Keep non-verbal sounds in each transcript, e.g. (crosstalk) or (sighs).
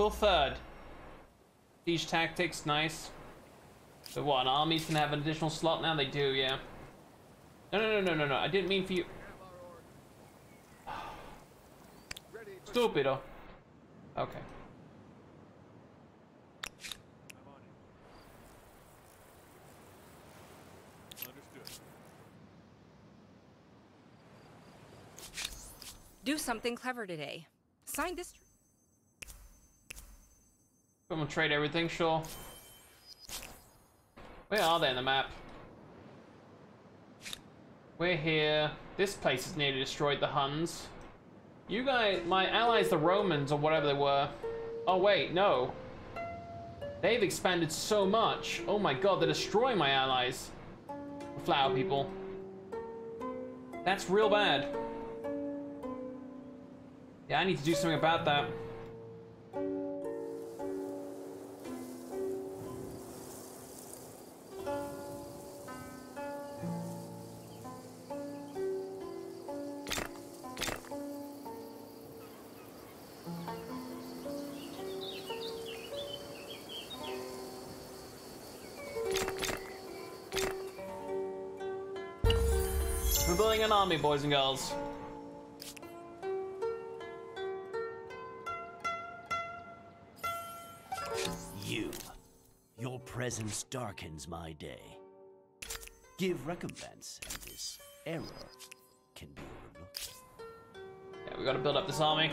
Still third. Siege tactics, nice. So what, an armies can have an additional slot now? They do, yeah. No, no, no, no, no, no. I didn't mean for you. (sighs) Stupido. Oh. Okay. Do something clever today. Sign this. I'm gonna trade everything, sure. Where are they in the map? We're here. This place is nearly destroyed, the Huns. You guys, my allies, the Romans, or whatever they were. Oh, wait, no. They've expanded so much. Oh my god, they're destroying my allies. The flower people. That's real bad. Yeah, I need to do something about that. Army, boys and girls. You. Your presence darkens my day. Give recompense, and this error can be overlooked. Yeah, we gotta build up this army.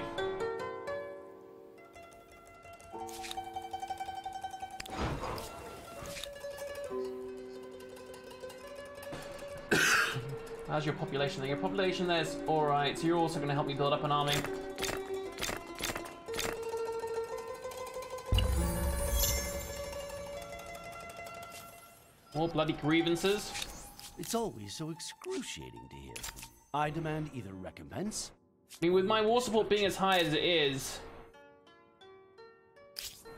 How's your population there? Your population there's alright, so you're also gonna help me build up an army. More bloody grievances. It's always so excruciating to hear from you. I demand either recompense. I mean, with my war support being as high as it is,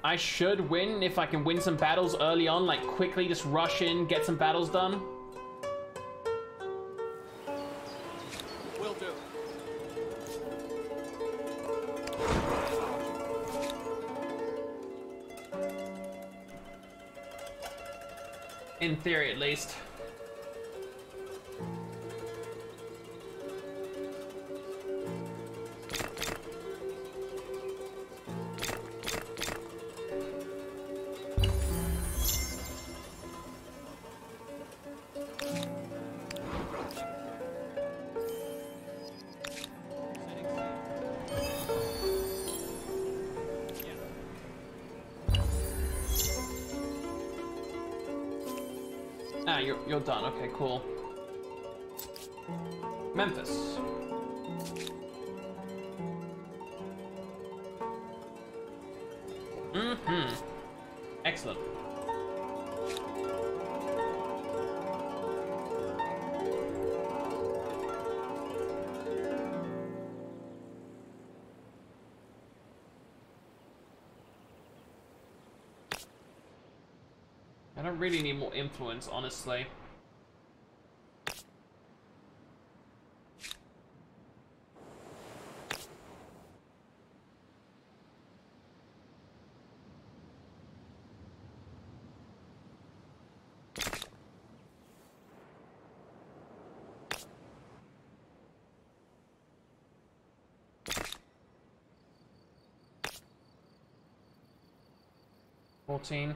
I should win if I can win some battles early on, like quickly just rush in, get some battles done. In theory, at least. Memphis. Mm-hmm. Excellent. I don't really need more influence, honestly. Fourteen.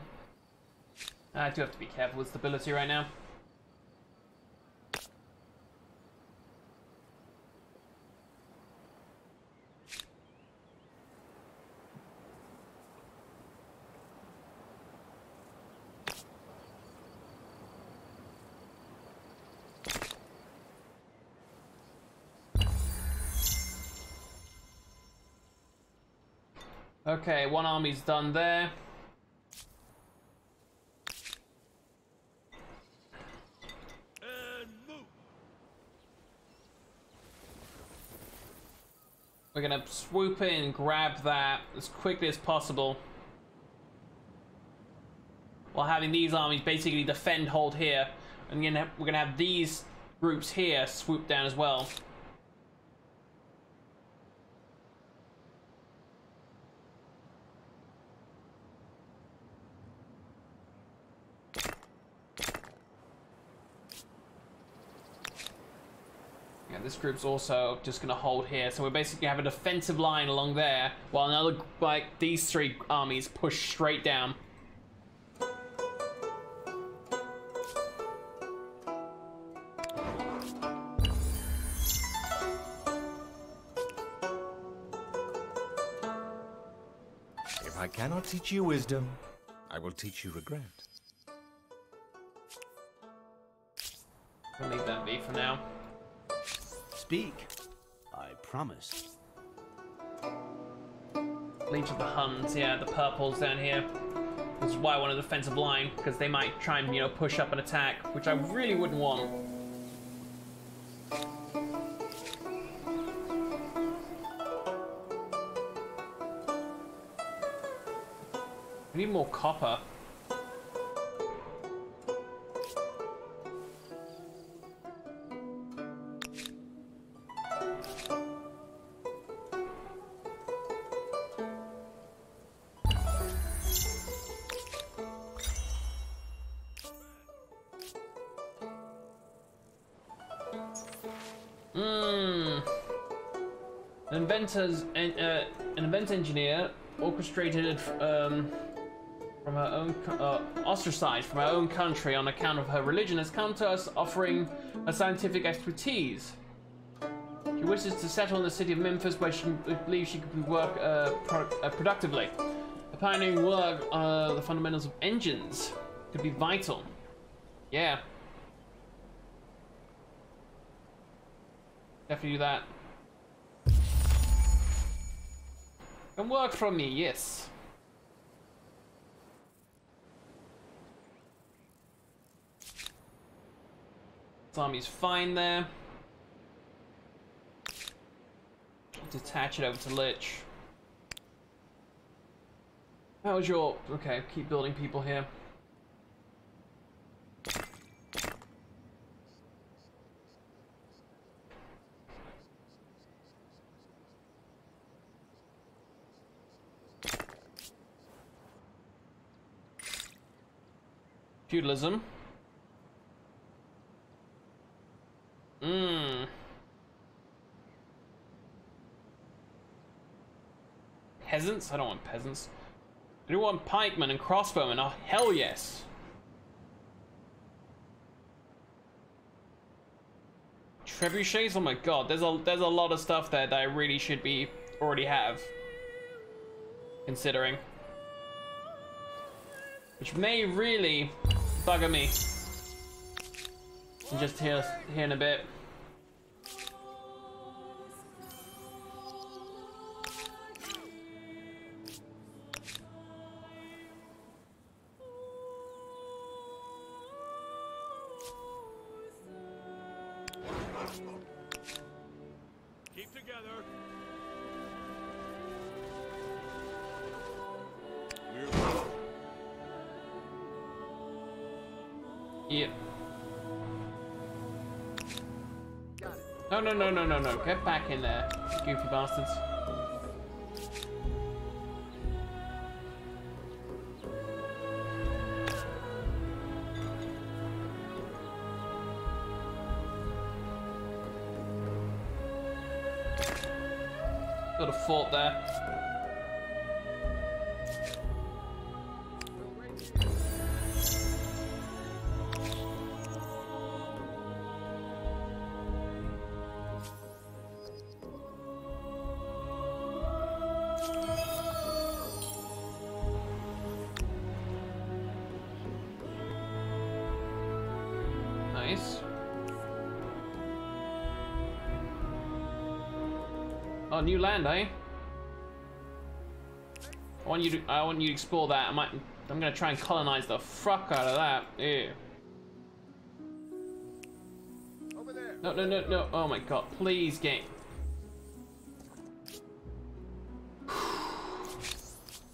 I do have to be careful with stability right now. Okay, one army's done there. And move. We're gonna swoop in, and grab that as quickly as possible. While having these armies basically defend hold here. And we're gonna have these groups here swoop down as well. This group's also just gonna hold here. So we're basically have a defensive line along there, while another, like, these three armies push straight down. If I cannot teach you wisdom, I will teach you regret. We'll leave that be for now. Speak. I promise. Legion of the Huns, yeah, the purples down here. This is why I want a defensive line, because they might try and, you know, push up and attack, which I really wouldn't want. We need more copper. Hmm. An inventor's en- uh, an event engineer orchestrated um, from her own uh, ostracized from her own country on account of her religion has come to us offering a scientific expertise. She wishes to settle in the city of Memphis where she believes she could work uh, pro- uh, productively. The pioneering work uh, the fundamentals of engines could be vital. Yeah. Definitely do that. Can work for me, yes. Army's fine there. Detach it over to Lich. How's your... Okay, keep building people here. Feudalism. Mmm. Peasants? I don't want peasants. I do want pikemen and crossbowmen. Oh, hell yes. Trebuchets? Oh my god, there's a there's a lot of stuff there that I really should be already have. Considering. Which may really bugger me. Just here, here in a bit. There, goofy bastards. Got a fort there. New land, eh? I want you to. I want you to explore that. I might. I'm gonna try and colonize the fuck out of that. Yeah. over there. No, no, no, no. Oh my god. Please, game.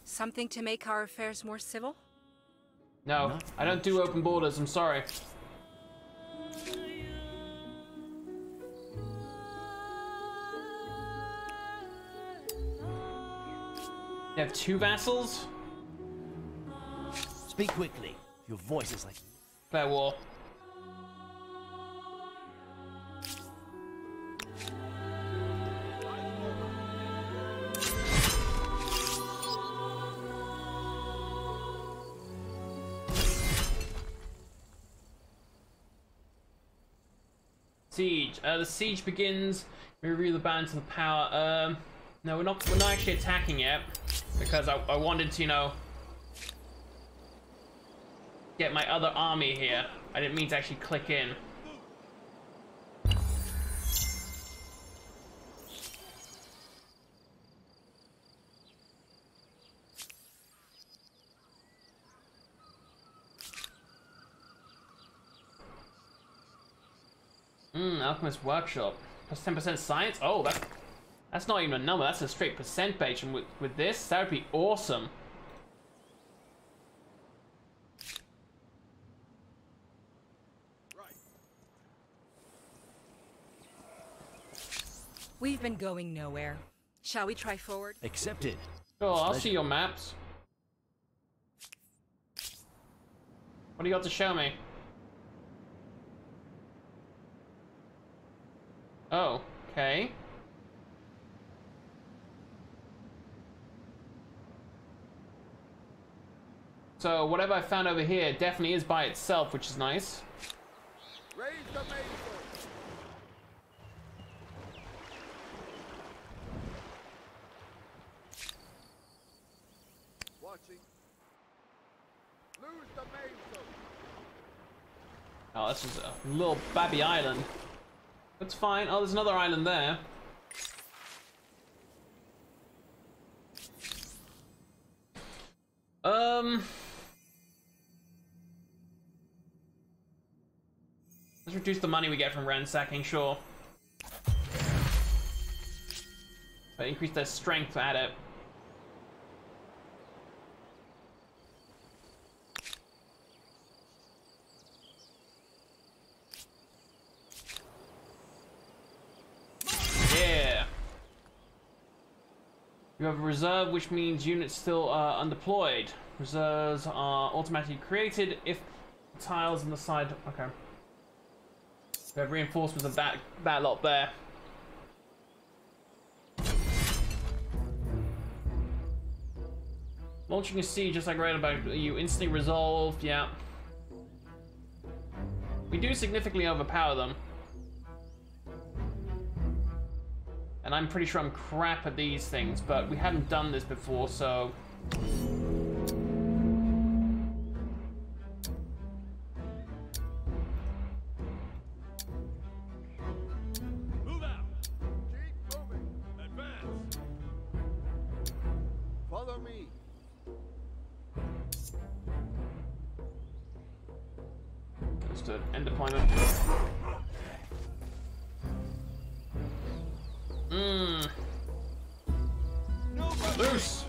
Something to make our affairs more civil? No, I don't do open borders. I'm sorry. You have two vassals? Speak quickly. Your voice is like... Fair war. Siege. Uh, the siege begins. We review the balance of power. Um, no, we're not. We're not actually attacking yet because I, I wanted to, you know, get my other army here. I didn't mean to actually click in. Hmm, Alchemist Workshop. Plus 10% science? Oh, that's, that's not even a number. That's a straight percent page. And with, with this, that would be awesome. Right. We've been going nowhere. Shall we try forward? Accepted. Oh, I'll Pleasure. see your maps. What do you got to show me? Oh, okay. So whatever I found over here definitely is by itself, which is nice. Raise the mainsail. Watching. Lose the mainsail. Oh, this is a little babby island. That's fine. Oh, there's another island there. Um. Let's reduce the money we get from ransacking, sure. But increase their strength at it. Yeah. You have a reserve, which means units still are undeployed. Reserves are automatically created if tiles on the side. Okay. We have reinforcements of that that lot there. Launching a siege, just like right about, you instantly resolve. Yeah. We do significantly overpower them. And I'm pretty sure I'm crap at these things, but we haven't done this before, so... Loose!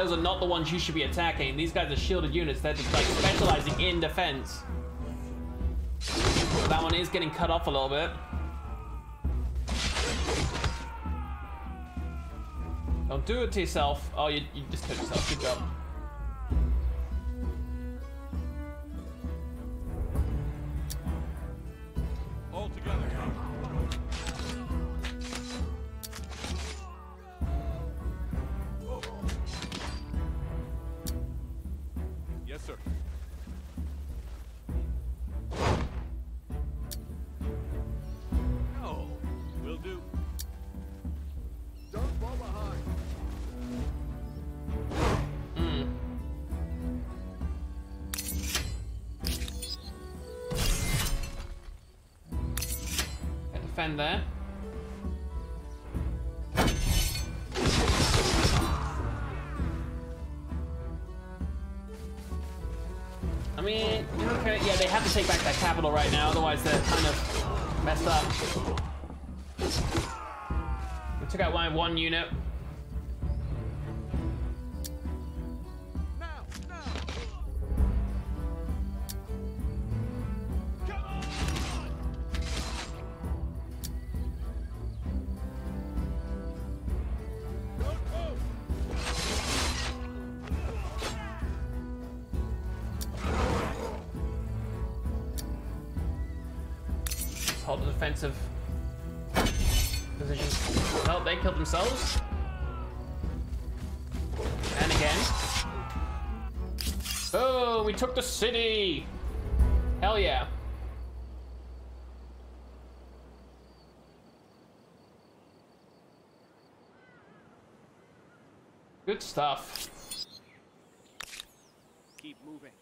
Those are not the ones you should be attacking. These guys are shielded units. They're just, like specializing in defense. That one is getting cut off a little bit. Don't do it to yourself. Oh, you, you just killed yourself. Good job. There. I mean, okay, yeah, they have to take back that capital right now, otherwise they're kind of messed up. We took out one unit. Oh, we took the city! Hell yeah. Good stuff. Keep moving.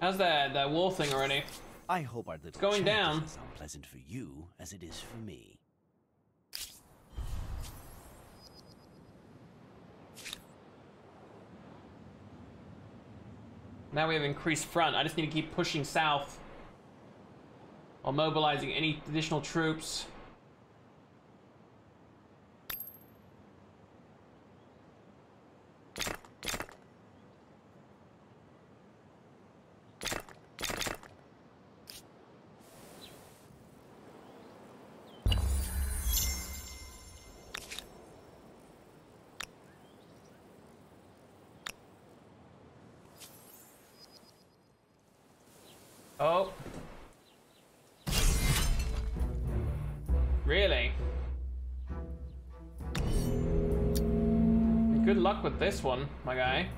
How's that that wall thing already? I hope our little going down. is as unpleasant for you as it is for me. Now we have increased front. I just need to keep pushing south. While mobilizing any additional troops. Oh. Really? Good luck with this one, my guy.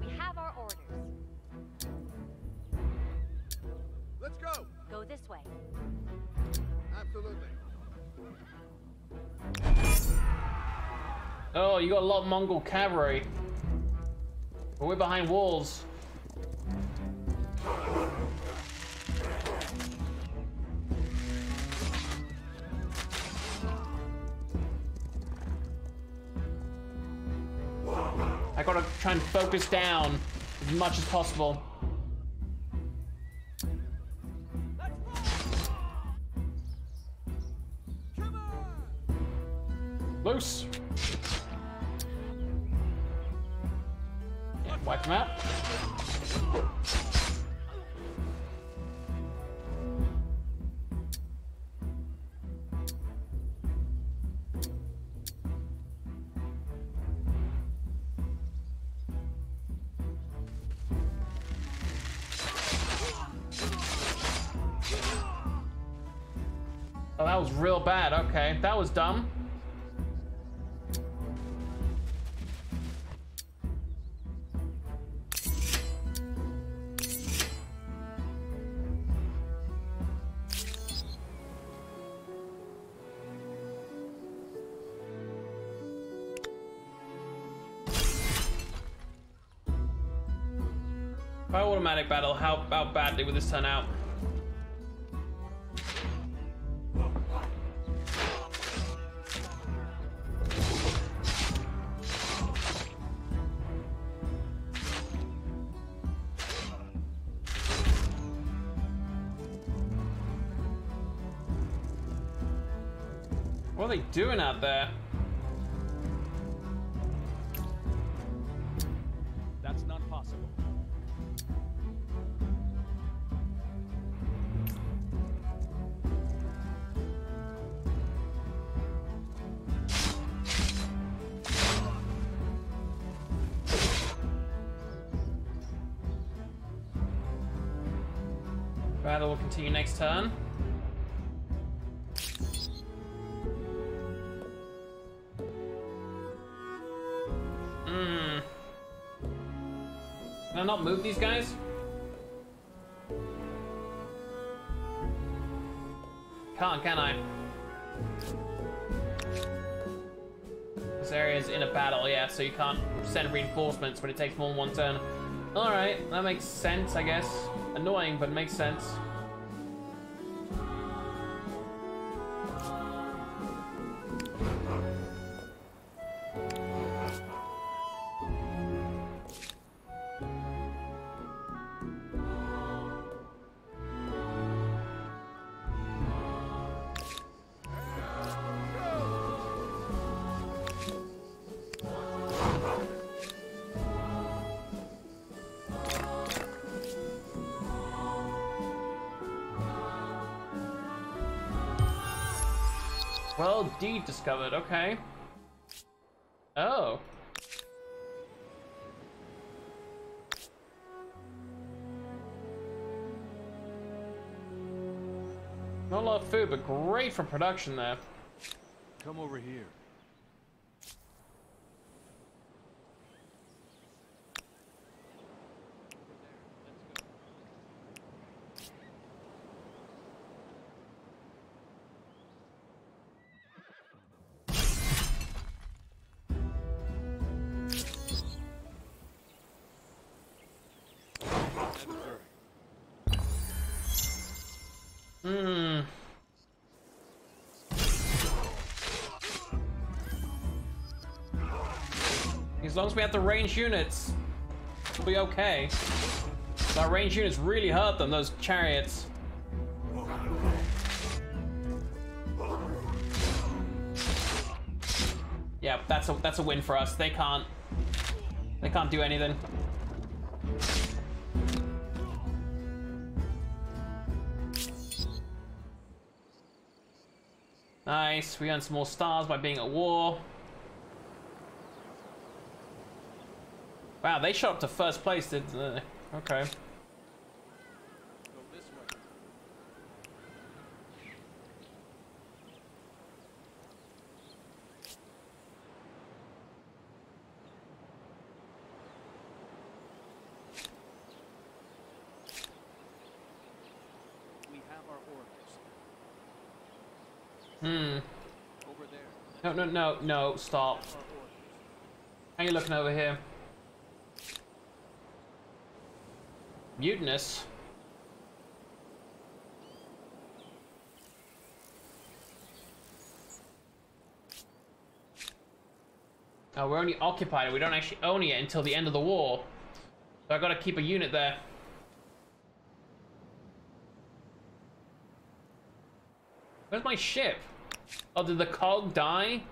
We have our orders. Let's go. Go this way. Absolutely. Oh, you got a lot of Mongol cavalry. But we're behind walls. I gotta try and focus down as much as possible. Oh, that was real bad. Okay, that was dumb. By automatic battle, how, how badly would this turn out? What are they doing out there? That's not possible. Battle will continue next turn. Move these guys? Can't, can I? This area is in a battle, yeah, so you can't send reinforcements when it takes more than one turn. Alright, that makes sense, I guess. Annoying, but makes sense. Well, deed discovered, okay. Oh. Not a lot of food, but great for production there. Come over here. As long as we have the range units, we'll be okay. That range units really hurt them, those chariots. Yeah, that's a that's a win for us. They can't they can't do anything. Nice, we earn some more stars by being at war. Wow, they shot up to first place, didn't they? Okay. Go this way. We have our orders. Hmm. No, no, no, no, stop. How you looking over here? Mutinous? Oh, we're only occupied. We don't actually own it until the end of the war. So I gotta keep a unit there. Where's my ship? Oh, did the cog die?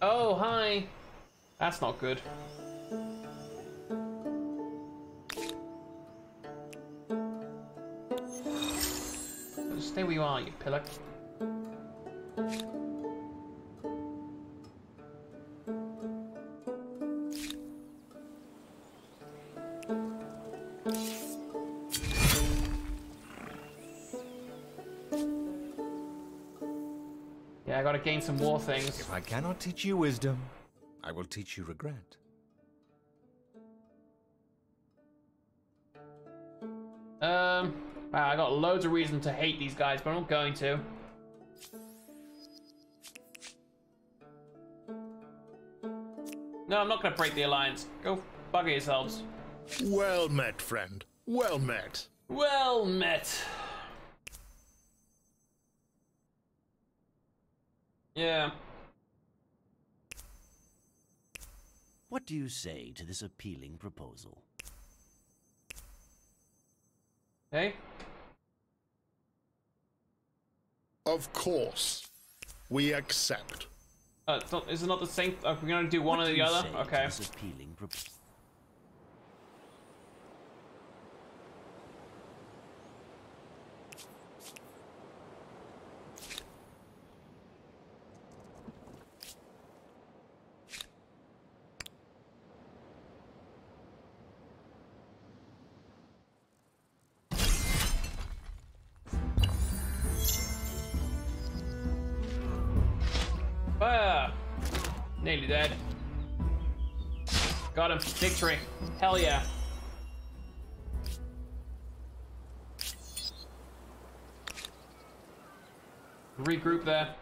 Oh, hi. That's not good. Stay where you are, you pillock. Some war things. If I cannot teach you wisdom, I will teach you regret. Um, wow, I got loads of reason to hate these guys, but I'm not going to. No, I'm not gonna break the alliance. Go bugger yourselves. Well met, friend. Well met. Well met. Yeah. What do you say to this appealing proposal? Hey. Of course. We accept. Uh, it's not, is it not the same? Are we gonna do one What or the you other? say to Okay. Nearly dead. Got him. Victory. Hell yeah. Regroup there.